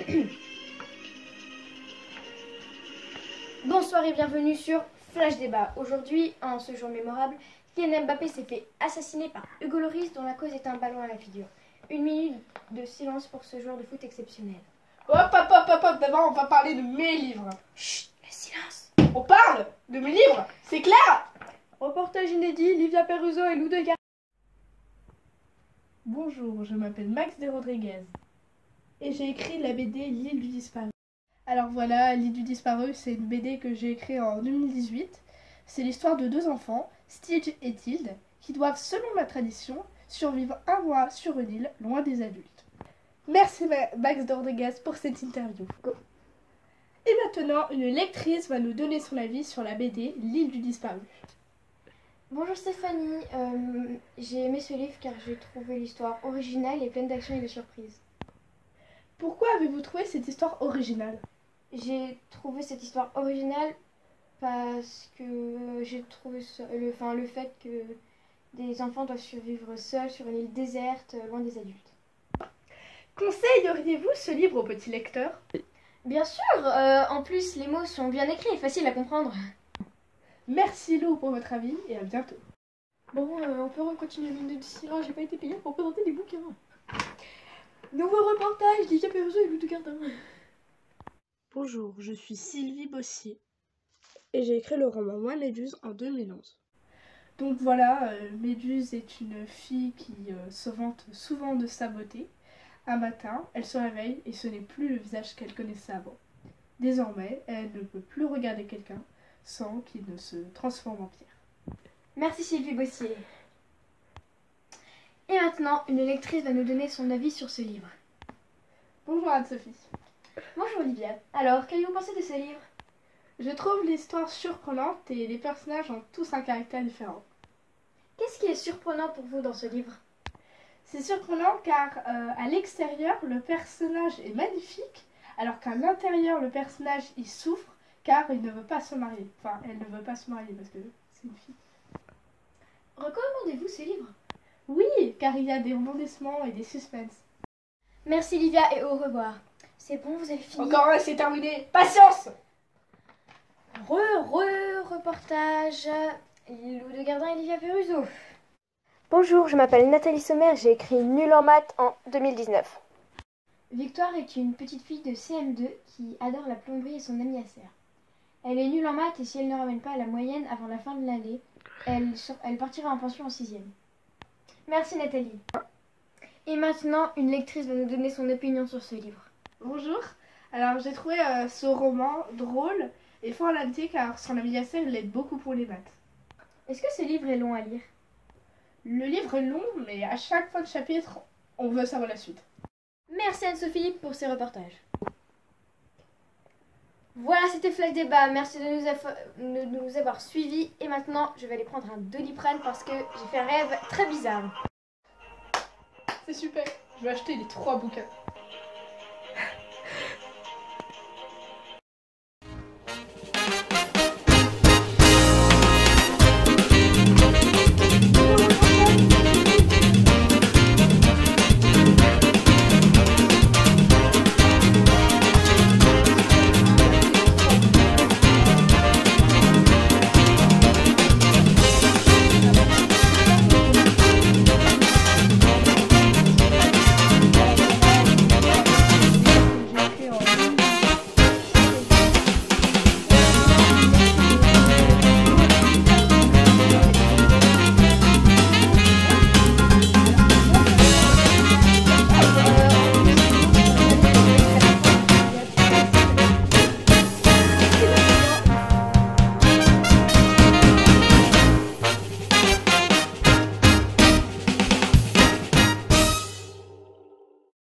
Bonsoir et bienvenue sur Flash Débat. Aujourd'hui, en ce jour mémorable, Kylian Mbappé s'est fait assassiner par Hugo Loris dont la cause est un ballon à la figure. Une minute de silence pour ce joueur de foot exceptionnel. Hop, hop, hop, hop, hop, d'abord on va parler de mes livres. Chut, le silence On parle de mes livres, c'est clair Reportage inédit, Livia Peruso et Lou de Gar- Bonjour, je m'appelle Max de Rodriguez et j'ai écrit la BD L'île du disparu. Alors voilà, L'île du disparu, c'est une BD que j'ai écrite en 2018. C'est l'histoire de deux enfants, Stitch et Tilde, qui doivent, selon la tradition, survivre un mois sur une île loin des adultes. Merci Ma- Max de Rodriguez pour cette interview. Et maintenant, une lectrice va nous donner son avis sur la BD L'île du disparu. Bonjour Stéphanie, Euh, j'ai aimé ce livre car j'ai trouvé l'histoire originale et pleine d'action et de surprises. Pourquoi avez-vous trouvé cette histoire originale? J'ai trouvé cette histoire originale parce que j'ai trouvé ça- le, enfin, le fait que des enfants doivent survivre seuls sur une île déserte, euh, loin des adultes. Conseilleriez-vous ce livre aux petits lecteurs Bien sûr, euh, en plus les mots sont bien écrits et faciles à comprendre. Merci Lou pour votre avis et à bientôt. Bon, euh, on peut continuer une minute de silence, j'ai pas été payée pour présenter des bouquins. Nouveau reportage d'Ivia Peruso et Lou de Gardin. Bonjour, je suis Sylvie Bossier et j'ai écrit le roman Moi Méduse en 2011. Donc voilà, euh, Méduse est une fille qui euh, se vante souvent de sa beauté. Un matin, elle se réveille et ce n'est plus le visage qu'elle connaissait avant. Désormais, elle ne peut plus regarder quelqu'un sans qu'il ne se transforme en pierre. Merci Sylvie Bossier. Et maintenant, une lectrice va nous donner son avis sur ce livre. Bonjour Anne-Sophie. Bonjour Olivia. Alors, qu'avez-vous pensé de ce livre? Je trouve l'histoire surprenante et les personnages ont tous un caractère différent. Qu'est-ce qui est surprenant pour vous dans ce livre? C'est surprenant car euh, à l'extérieur le personnage est magnifique alors qu'à l'intérieur le personnage il souffre car il ne veut pas se marier. Enfin elle ne veut pas se marier parce que c'est une fille. Recommandez-vous ce livre? Oui car il y a des rebondissements et des suspens. Merci Livia et au revoir. C'est bon, vous avez fini? Encore un c'est terminé. Patience Re, re, reportage. Lou de Gardin et Livia Peruso. Bonjour, je m'appelle Nathalie Sommer, j'ai écrit Nul en maths en 2019. Victoire est une petite fille de CM2 qui adore la plomberie et son ami Acer. Elle est nulle en maths et si elle ne ramène pas la moyenne avant la fin de l'année, elle, elle partira en pension en sixième. Merci Nathalie. Et maintenant, une lectrice va nous donner son opinion sur ce livre. Bonjour. Alors j'ai trouvé euh, ce roman drôle et fort à l'amitié car son ami Yasser l'aide beaucoup pour les maths. Est-ce que ce livre est long à lire? Le livre est long mais à chaque fin de chapitre on veut savoir la suite. Merci Anne-Sophie pour ces reportages. Voilà, c'était Flash Débat. Merci de nous, avoir suivis. Et maintenant, je vais aller prendre un doliprane parce que j'ai fait un rêve très bizarre. C'est super. Je vais acheter les trois bouquins.